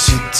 what you do